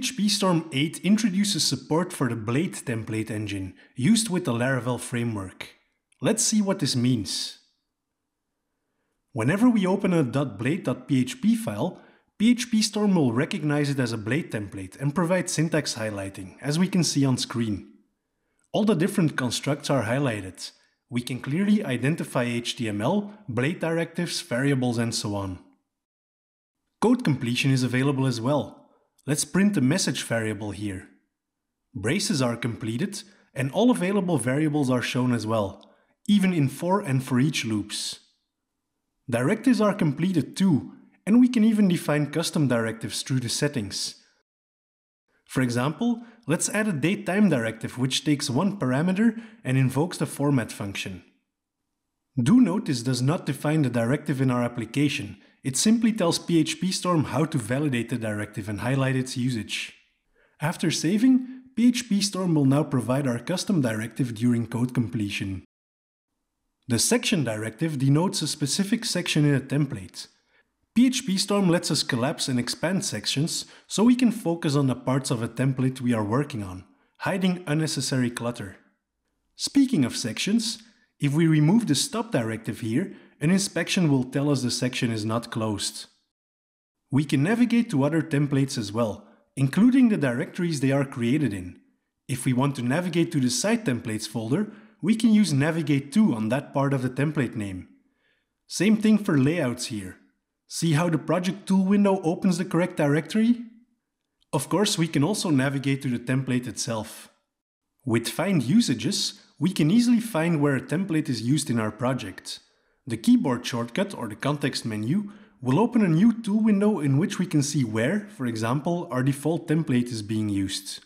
PhpStorm 8 introduces support for the Blade template engine, used with the Laravel framework. Let's see what this means. Whenever we open a .blade.php file, PhpStorm will recognize it as a Blade template and provide syntax highlighting, as we can see on screen. All the different constructs are highlighted. We can clearly identify HTML, Blade directives, variables and so on. Code completion is available as well. Let's print the message variable here. Braces are completed and all available variables are shown as well, even in for and for each loops. Directives are completed too, and we can even define custom directives through the settings. For example, let's add a datetime directive which takes one parameter and invokes the format function. Do note this does not define the directive in our application, it simply tells PhpStorm how to validate the directive and highlight its usage. After saving, PhpStorm will now provide our custom directive during code completion. The section directive denotes a specific section in a template. PhpStorm lets us collapse and expand sections so we can focus on the parts of a template we are working on, hiding unnecessary clutter. Speaking of sections, if we remove the stop directive here, an inspection will tell us the section is not closed. We can navigate to other templates as well, including the directories they are created in. If we want to navigate to the site templates folder, we can use navigate to on that part of the template name. Same thing for layouts here. See how the project tool window opens the correct directory? Of course, we can also navigate to the template itself. With find usages, we can easily find where a template is used in our project. The keyboard shortcut or the context menu will open a new tool window in which we can see where, for example, our default template is being used.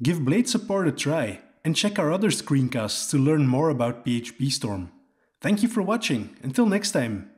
Give Blade support a try and check our other screencasts to learn more about PhpStorm. Thank you for watching. Until next time.